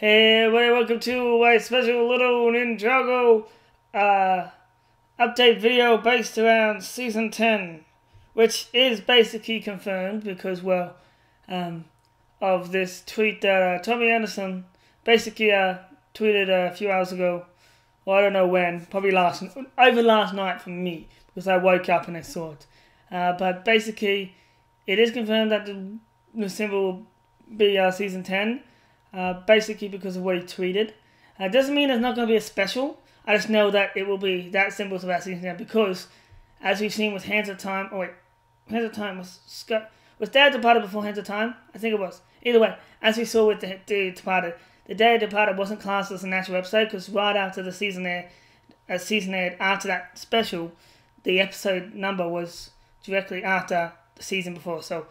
Hey everybody, welcome to my special little Ninjago uh, update video based around Season 10, which is basically confirmed because, well, um, of this tweet that uh, Tommy Andreasen basically uh, tweeted a few hours ago, well, I don't know when, probably last, over last night for me, because I woke up and I saw it. Uh, but basically, it is confirmed that the, the symbol will be uh, Season 10 uh, basically because of what he tweeted. Uh, it doesn't mean it's not going to be a special. I just know that it will be that simple about season 10 because, as we've seen with Hands of Time, oh wait, Hands of Time was Scott, was Dad Departed before Hands of Time? I think it was. Either way, as we saw with the, the Departed, the Day of Departed wasn't classed as a natural episode because right after the season aired, a season aired after that special, the episode number was directly after the season before. So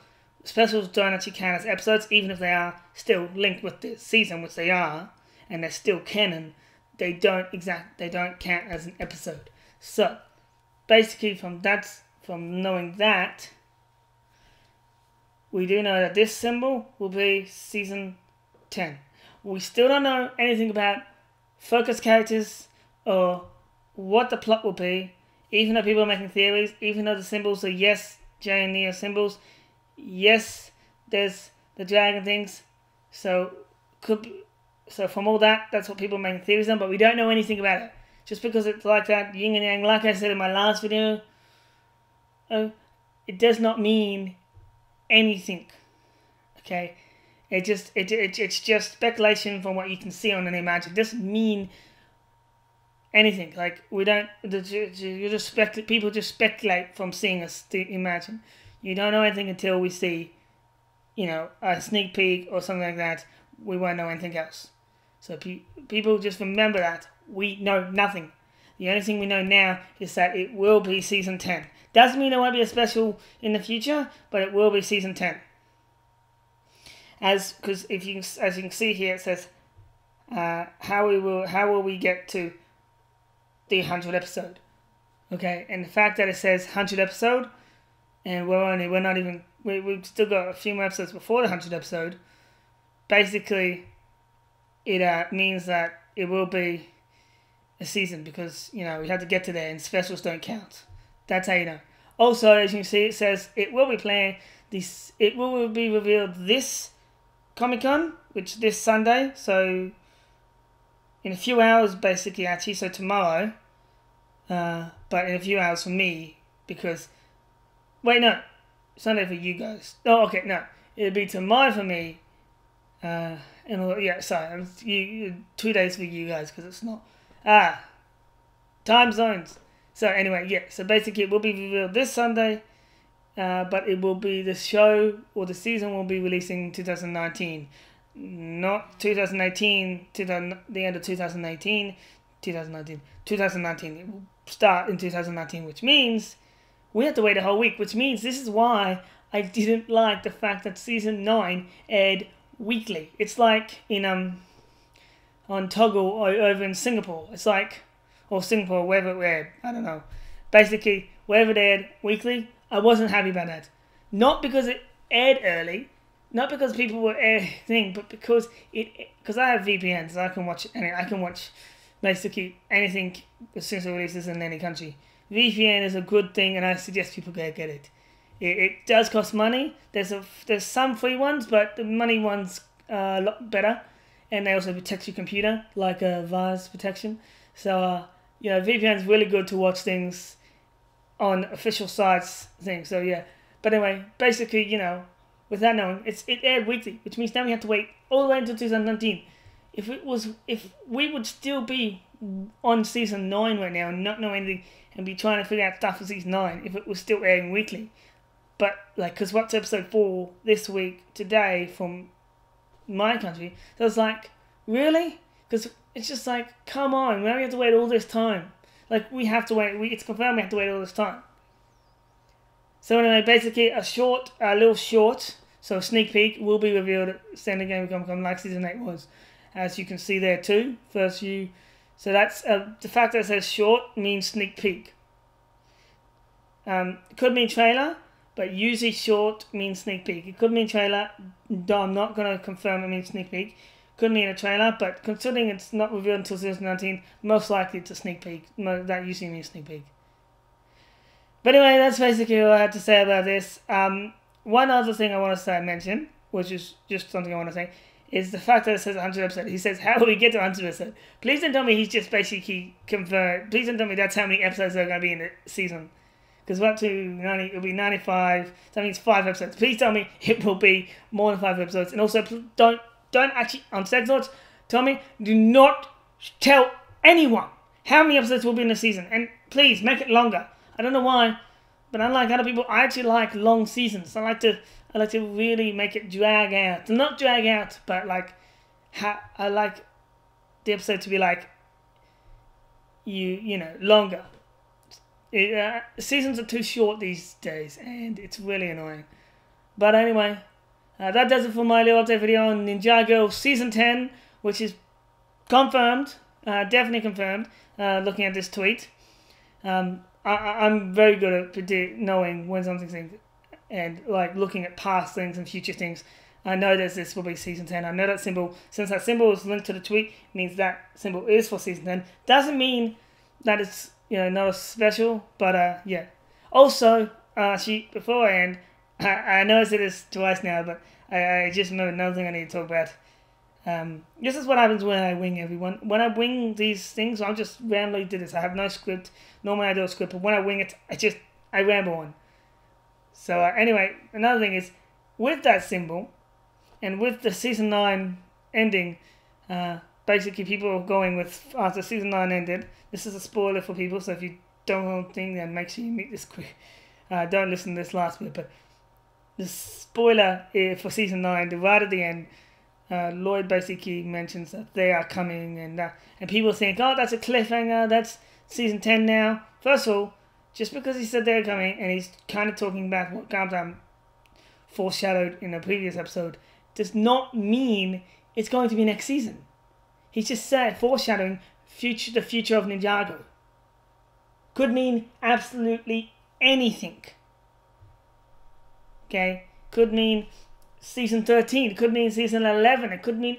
specials don't actually count as episodes, even if they are still linked with the season, which they are, and they're still canon. They don't exact. They don't count as an episode. So, basically, from that, from knowing that, we do know that this symbol will be season ten. We still don't know anything about focus characters or what the plot will be. Even though people are making theories, even though the symbols are yes, Jay and Nya symbols, yes, there's the dragon things. So could so from all that, that's what people making theories on, but we don't know anything about it. Just because it's like that yin and yang, like I said in my last video, uh, it does not mean anything. Okay, it just it, it it's just speculation from what you can see on an image. It doesn't mean anything. Like we don't, you just spec people just speculate from seeing us imagine. You don't know anything until we see, you know, a sneak peek or something like that. We won't know anything else. So pe- people just remember that. We know nothing. The only thing we know now is that it will be season 10. Doesn't mean there won't be a special in the future, but it will be season 10. As because if you as you can see here, it says uh, how we will how will we get to the hundred episode. Okay, and the fact that it says hundred episode and we're only we're not even we we've still got a few more episodes before the hundred episode. Basically, it uh, means that it will be a season because you know we have to get to there and specials don't count. That's how you know. Also, as you can see, it says it will be playing this. It will be revealed this Comic Con, which this Sunday. So in a few hours, basically, actually. So tomorrow, uh, but in a few hours for me because Wait, no. Sunday for you guys. Oh, okay, no. It'll be tomorrow for me. Uh, and yeah, sorry, you, two days for you guys because it's not. Ah, time zones. So anyway, yeah. So basically, it will be revealed this Sunday, uh, but it will be the show or the season will be releasing 2019, not 2018. To the, the end of 2018, 2019, 2019. It will start in 2019, which means we had to wait a whole week, which means this is why I didn't like the fact that season nine aired weekly. It's like in um on Toggle over in Singapore. It's like or Singapore, wherever it aired. I don't know. Basically, wherever it aired weekly, I wasn't happy about that. Not because it aired early, not because people were airing, but because it because I have VPNs, so I can watch any I can watch basically anything as soon as it releases in any country. VPN is a good thing, and I suggest people go get it. It, it does cost money. There's a there's some free ones, but the money ones are a lot better, and they also protect your computer like a virus protection. So uh, you know, VPN is really good to watch things on official sites. Things. So yeah. But anyway, basically, you know, without knowing, it's it aired weekly, which means now we have to wait all the way until 2019. If it was, if we would still be on season nine right now and not know anything and be trying to figure out stuff for season nine if it was still airing weekly. But like, cause what's episode four this week today from my country? So it's like, really? Because it's just like, come on, why do we have to wait all this time? Like we have to wait. We it's confirmed we have to wait all this time. So anyway, basically a short, a little short, so sneak peek will be revealed at San Diego Comic Con like season eight was, as you can see there too. First few so that's uh, the fact that it says short means sneak peek. Um, could mean trailer, but usually short means sneak peek. It could mean trailer. I'm not going to confirm it means sneak peek Could mean a trailer, but considering it's not revealed until 2019, most likely it's a sneak peek. That usually means sneak peek. But anyway, that's basically all I had to say about this. Um, one other thing I want to say, mention, which is just something I want to say, is the fact that it says 100 episode. He says, how will we get to 100 episode? Please don't tell me he's just basically confirmed. Please don't tell me that's how many episodes there are going to be in the season. Because we're up to 90, it'll be 95, that means five episodes. Please tell me it will be more than five episodes. And also, don't, don't actually, um, on Sex Thoughts, tell me, do not tell anyone how many episodes will be in the season. And please, make it longer. I don't know why, but unlike other people, I actually like long seasons. I like to I like to really make it drag out. Not drag out, but like, ha- I like the episode to be like, you you know, longer. It, uh, seasons are too short these days, and it's really annoying. But anyway, uh, that does it for my little update video on Ninjago Season 10, which is confirmed, uh, definitely confirmed, uh, looking at this tweet. Um, I, I'm very good at knowing when something's and like looking at past things and future things. I know that this will be season 10. I know that symbol, since that symbol is linked to the tweet, means that symbol is for season 10. Doesn't mean that it's, you know, not a special, but uh, yeah. Also, uh, she, beforehand, I, end, I know I said this twice now, but I, I just remember another thing I need to talk about. Um, this is what happens when I wing everyone. When I wing these things, I'll just randomly do this. I have no script. Normally I do a script, but when I wing it, I just, I ramble on. So uh, anyway, another thing is with that symbol, and with the season nine ending, uh, basically people are going with after season nine ended. This is a spoiler for people, so if you don't know thing, then make sure you meet this quick. Uh, don't listen to this last bit, but the spoiler for season nine, the right at the end, uh, Lloyd basically mentions that they are coming, and uh, and people think, oh, that's a cliffhanger. That's season ten now. First of all, just because he said they're coming and he's kind of talking about what Gamzam foreshadowed in a previous episode does not mean it's going to be next season. He's just said foreshadowing future the future of Ninjago. Could mean absolutely anything. Okay? Could mean season 13, could mean season 11, it could mean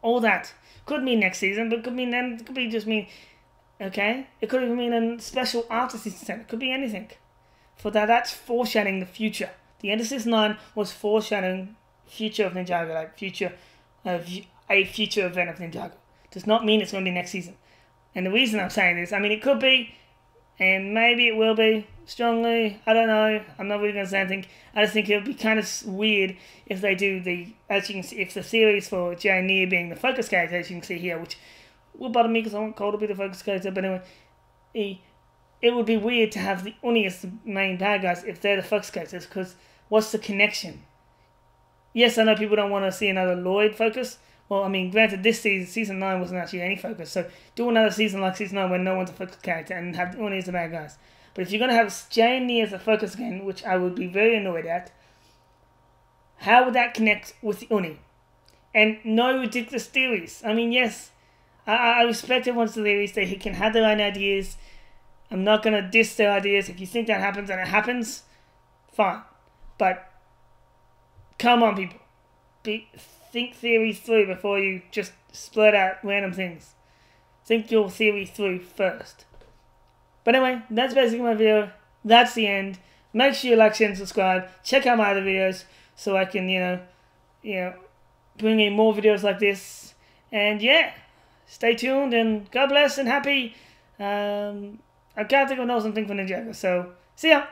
all that. Could mean next season, but could mean then could be just mean Okay? It could even mean a special artist center. It could be anything. For that, that's foreshadowing the future. The end of season 9 was foreshadowing future of Ninjago, like future of a future event of Ninjago. Does not mean it's going to be next season. And the reason I'm saying this, I mean, it could be, and maybe it will be strongly. I don't know. I'm not really going to say anything. I just think it would be kind of weird if they do the, as you can see, if the series for Jay Nya being the focus character, as you can see here, which will bother me because I want Cole to be the focus character. But anyway, he, it would be weird to have the the main bad guys if they're the focus characters. Because what's the connection? Yes, I know people don't want to see another Lloyd focus. Well, I mean, granted, this season, season 9 wasn't actually any focus. So do another season like season 9 where no one's a focus character and have the as the bad guys. But if you're going to have and as a focus again, which I would be very annoyed at, how would that connect with the Oni? And no ridiculous theories. I mean, yes, I, I respect everyone's theories. They can have their own ideas. I'm not gonna diss their ideas. If you think that happens and it happens, fine. But come on, people. Be, think theories through before you just split out random things. Think your theory through first. But anyway, that's basically my video. That's the end. Make sure you like, share, and subscribe. Check out my other videos so I can, you know, you know, bring in more videos like this. And yeah stay tuned and God bless and happy. Um, I can't think of another something for Ninjago. So see ya.